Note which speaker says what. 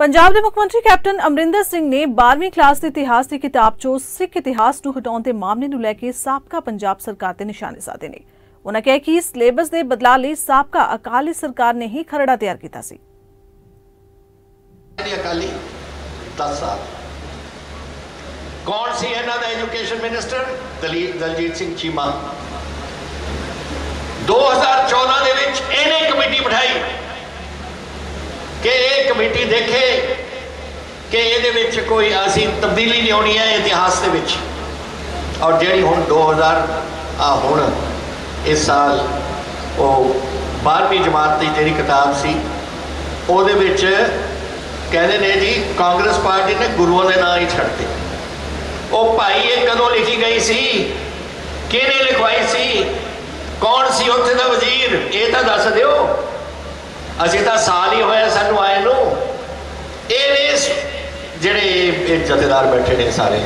Speaker 1: ਪੰਜਾਬ ਦੇ ਮੁੱਖ ਮੰਤਰੀ ਕੈਪਟਨ ਅਮਰਿੰਦਰ ਸਿੰਘ ਨੇ 12ਵੀਂ ਕਲਾਸ ਦੇ ਇਤਿਹਾਸ ਦੀ ਕਿਤਾਬ 'ਚੋਂ ਸਿੱਖ ਇਤਿਹਾਸ ਨੂੰ ਹਟਾਉਣ ਦੇ ਮਾਮਲੇ ਨੂੰ ਲੈ ਕੇ ਸਾਬਕਾ ਪੰਜਾਬ ਸਰਕਾਰ ਤੇ ਨਿਸ਼ਾਨੇ ਸਾਧੇ ਨੇ। ਉਹਨਾਂ ਕਿਹਾ ਕਿ ਸਿਲੇਬਸ ਦੇ ਬਦਲਾਅ ਲਈ ਸਾਬਕਾ ਅਕਾਲੀ ਸਰਕਾਰ ਨੇ ਹੀ ਖਰੜਾ ਤਿਆਰ ਕੀਤਾ ਸੀ।
Speaker 2: ਅਕਾਲੀ 10 ਸਾਲ ਕੌਣ ਸੀ ਇਹਨਾਂ ਦਾ ਐਜੂਕੇਸ਼ਨ ਮਿਨਿਸਟਰ ਦਲਜੀਤ ਸਿੰਘ ਚੀਮਾ 2014 ਦੇ ਵਿੱਚ ਇਹਨੇ ਕਮੇਟੀ ਬਿਠਾਈ ਕਿ ਇਹ ਕਮੇਟੀ ਦੇਖੇ ਕਿ ਇਹਦੇ ਵਿੱਚ ਕੋਈ ਅਸੀਂ ਤਬਦੀਲੀ ਲਿਆਉਣੀ ਹੈ ਇਤਿਹਾਸ ਦੇ ਵਿੱਚ। ਔਰ ਜਿਹੜੀ ਹੁਣ 2000 ਆ ਹੁਣ ਇਸ ਸਾਲ ਉਹ 12ਵੀਂ ਜਮਾਤ ਦੀ ਜਿਹੜੀ ਕਿਤਾਬ ਸੀ, ਉਹਦੇ ਵਿੱਚ ਕਹਿੰਦੇ ਨੇ ਜੀ, ਕਾਂਗਰਸ ਪਾਰਟੀ ਨੇ ਗੁਰੂਆਂ ਦੇ ਨਾਂ ਹੀ ਛੱਡਤੇ ਉਹ ਭਾਈ ਇਹ ਕਦੋਂ ਲਿਖੀ ਗਈ ਸੀ? ਕਿਹਨੇ ਲਿਖਵਾਈ ਸੀ? ਕੌਣ ਸੀ ਉੱਥੇ ਦਾ ਵਜ਼ੀਰ? ਇਹ ਤਾਂ ਦੱਸ ਦਿਓ। ਅਸੀਂ ਤਾਂ ਸਾਲ ਹੀ ਹੋਇਆ ਸਾਨੂੰ ਆਏ ਨੂੰ। ਇਹ ਨੇ ਜਥੇਦਾਰ ਬੈਠੇ ਨੇ ਸਾਰੇ।